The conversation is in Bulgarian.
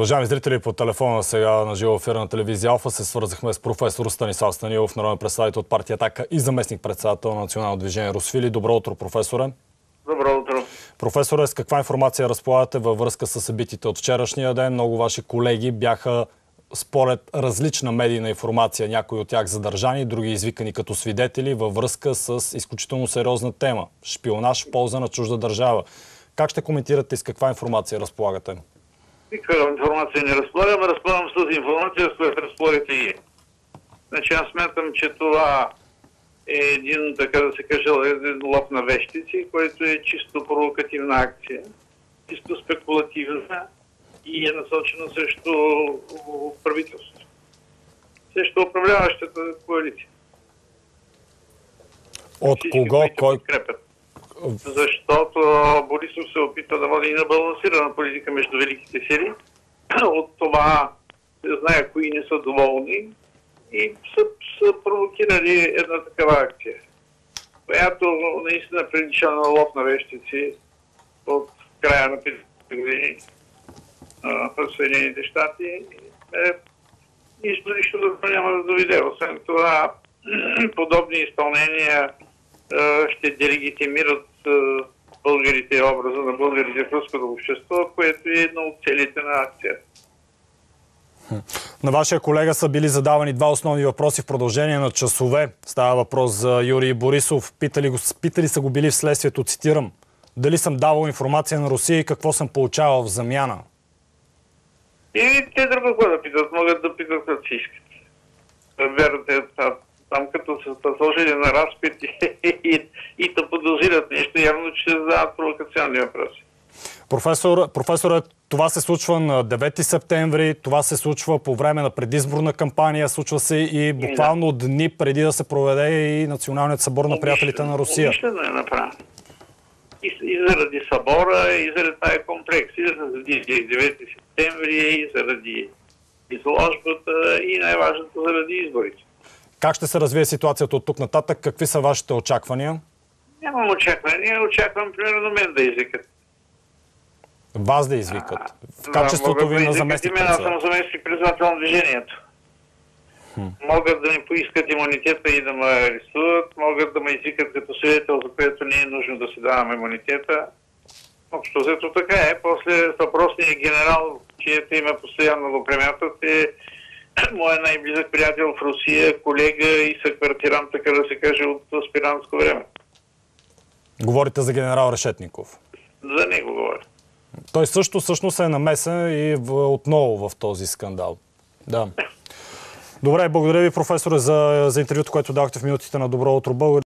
Уважаеми зрители, по телефона сега на живо ефира на телевизия Алфа се свързахме с професор Станислав Станилов, народен представител от партия Атака и заместник председател на Национално движение Русфили. Добро утро, професоре. Добро утро. Професоре, с каква информация разполагате във връзка с събитите от вчерашния ден? Много ваши колеги бяха според различна медийна информация, някои от тях задържани, други извикани като свидетели във връзка с изключително сериозна тема – шпионаж в полза на чужда държава. Как ще коментирате и с каква информация разполагате? Никаква информация не разполагам, разполагам с тази информация, с която разполагате и. Значи аз смятам, че това е един, така да се каже, един лоб на вещици, който е чисто провокативна акция, чисто спекулативна и е насочена срещу правителството. Срещу управляващата коалиция. От Всички, кого? Кой? подкрепят. Защото Борисов се опита да води и набалансирана политика между великите сили. От това се знае кои не са доволни и са, са провокирали една такава акция, която наистина прилича на лов на вещици от края на 50 години в Съединените щати. Е, нищо, нищо да няма да доведе. Освен това, подобни изпълнения ще делегитимират българите, образа на българите в руското общество, което е една от целите на акцията. На вашия колега са били задавани два основни въпроси в продължение на часове. Става въпрос за Юрий Борисов. Питали, го, питали са го били вследствието, цитирам, дали съм давал информация на Русия и какво съм получавал в замяна. И те друго да питат, могат да питат като си искат. Са сложили на разпит и, и, и да подозират нещо, явно, че ще задават провокационни въпроси. Професор, професор, това се случва на 9 септември, това се случва по време на предизборна кампания, случва се и буквално дни преди да се проведе и Националният събор на приятелите на Русия. Умишлено е направено. И, и заради събора, и заради тази комплекс, и заради 9 септември, и заради изложбата, и най-важното заради изборите. Как ще се развие ситуацията от тук нататък? Какви са вашите очаквания? Нямам очаквания. Очаквам примерно мен да извикат. Вас да извикат? В качеството ви да на заместник Аз съм заместник председател на движението. Хм. Могат да ми поискат имунитета и да ме арестуват, могат да ме извикат като свидетел, за което не е нужно да си давам имунитета. Общо взето така е. После въпросният генерал, чието име постоянно го премятат, е моят най-близък приятел в Русия, колега и съквартирант, така да се каже, от аспирантско време. Говорите за генерал Решетников? За него говоря. Той също всъщност е намесен и в, отново в този скандал. Да. Добре, благодаря ви, професоре, за, за интервюто, което дахте в минутите на Добро утро Българ.